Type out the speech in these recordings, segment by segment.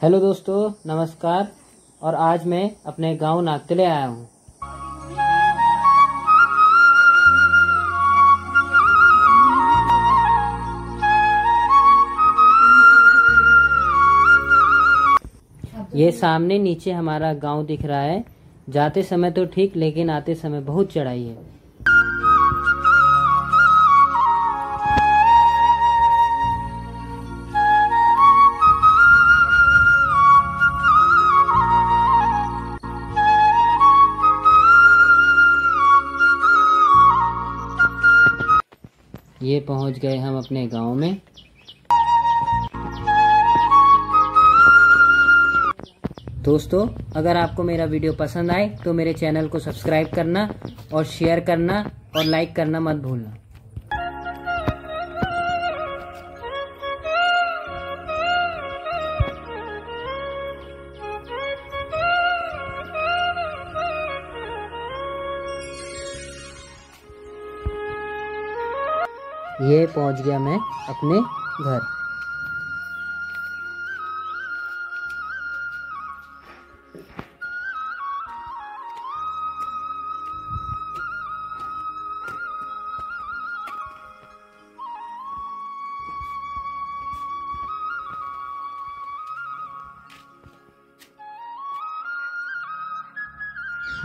Hello दोस्तों, नमस्कार। और आज मैं अपने गाँव नागतले आया हूँ। ये सामने नीचे हमारा गाँव दिख रहा है। जाते समय तो ठीक, लेकिन आते समय बहुत चढ़ाई है। ये पहुँच गए हम अपने गाँव में। दोस्तों, अगर आपको मेरा वीडियो पसंद आए तो मेरे चैनल को सब्सक्राइब करना और शेयर करना और लाइक करना मत भूलना। ये पहुँच गया मैं अपने घर।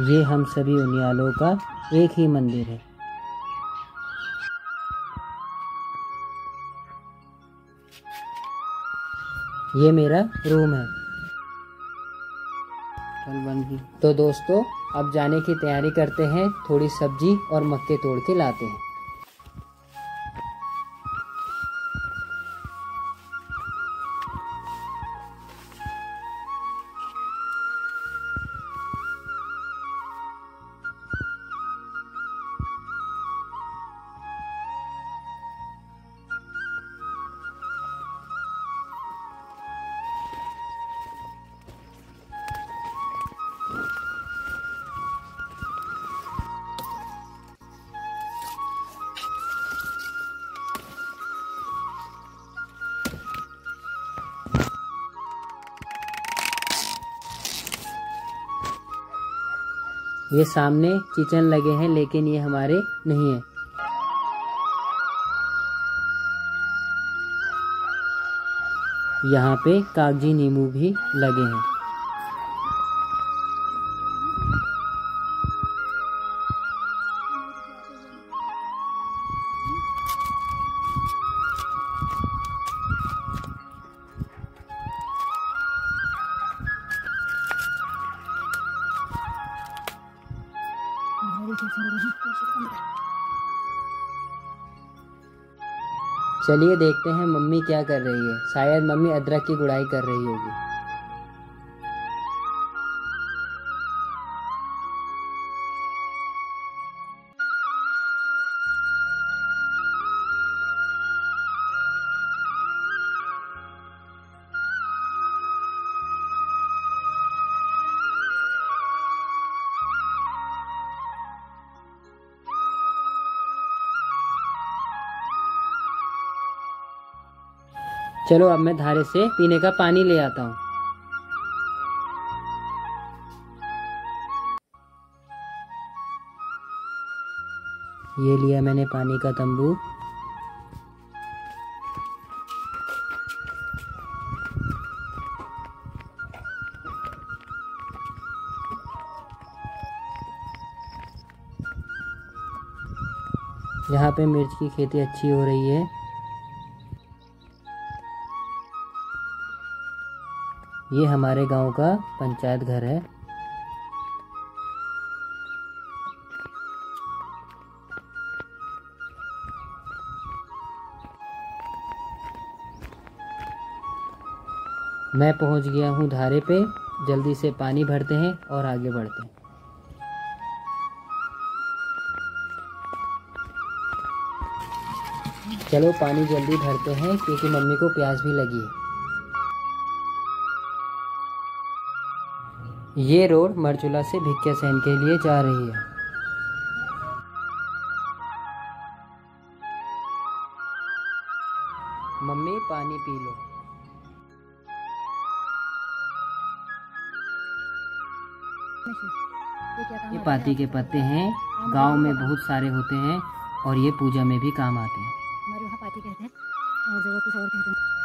ये हम सभी उनियालों का एक ही मंदिर है। ये मेरा रूम है। तो दोस्तों अब जाने की तैयारी करते हैं थोड़ी सब्ज़ी और मक्के तोड़ के लाते हैं। ये सामने किचन लगे हैं, लेकिन ये हमारे नहीं है। यहाँ पे कागज़ी नींबू भी लगे हैं। चलिए देखते हैं मम्मी क्या कर रही है। शायद मम्मी अदरक की गुड़ाई कर रही होगी। चलो अब मैं धारे से पीने का पानी ले आता हूँ। ये लिया मैंने पानी का तंबू। यहाँ पे मिर्च की खेती अच्छी हो रही है। ये हमारे गाँव का पंचायत घर है। मैं पहुँच गया हूँ धारे पे। जल्दी से पानी भरते हैं और आगे बढ़ते हैं। चलो पानी जल्दी भरते हैं, क्योंकि मम्मी को प्यास भी लगी है। ये रोड मरचुला से भिक्या सैन के लिए जा रही है। मम्मी, पानी पी लो। ये पाती के पत्ते हैं। गाँव में बहुत सारे होते हैं और ये पूजा में भी काम आते हैं। हमारे वहाँ पाती कहते हैं और जगह कुछ और कहते हैं।